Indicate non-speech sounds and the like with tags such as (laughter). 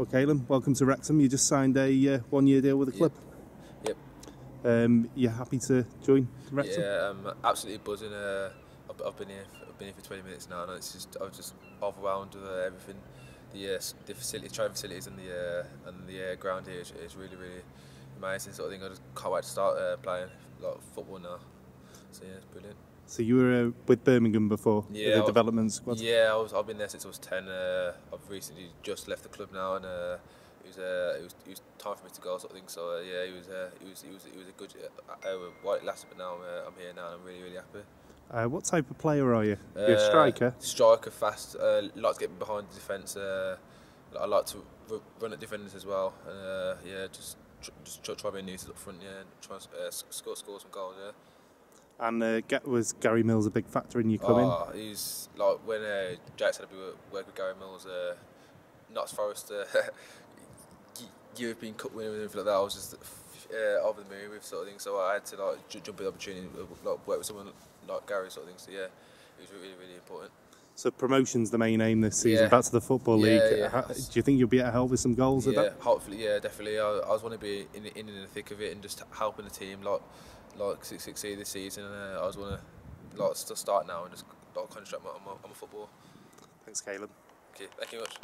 Well, Khaellem, welcome to Wrexham. You just signed a uh, one-year deal with the club. Yep. Um, you're happy to join Wrexham? Yeah, I'm absolutely buzzing. Uh, I've, I've been here. I've been here for 20 minutes now, and it's just I was just overwhelmed with uh, everything. The uh, the facility, training facilities, and the uh, and the ground here is, is really really amazing. Sort of thing. I just can't wait to start uh, playing like football now. So yeah, it's brilliant. So you were uh, with Birmingham before, Yeah, the development squad. Yeah, I was, I've been there since I was 10. Uh, I've recently just left the club now, and uh, it was uh, it was it was time for me to go, sort of thing. So uh, yeah, it was uh, it was it was it was a good uh, uh, while it lasted, but now I'm, uh, I'm here now, and I'm really really happy. Uh, what type of player are you? You're a striker. Striker, fast. Uh, like to get behind the defence. Uh, I like to r- run at defenders as well. Uh, yeah, just tr- just try, try to be up front. Yeah, and try and uh, score score some goals. Yeah. And uh, was Gary Mills a big factor in you coming? Oh, he's like when uh, Jack said we were working with Gary Mills, uh, Notts Forest, uh, (laughs) European Cup winner and everything like that. I was just uh, over the moon with sort of thing. So I had to like ju- jump at the opportunity, like work with someone like Gary sort of thing. So yeah, it was really really important. So promotion's the main aim this season. Yeah. Back to the football Yeah, league. yeah. How- do you think you'll be able to help with some goals yeah, that? hopefully, yeah, definitely. I, I just want to be in, in in the thick of it and just helping the team like like succeed this season. And uh, I just want to like to start now and just like concentrate on my, on my, football. Thanks, Khaellem. Okay, thank you much.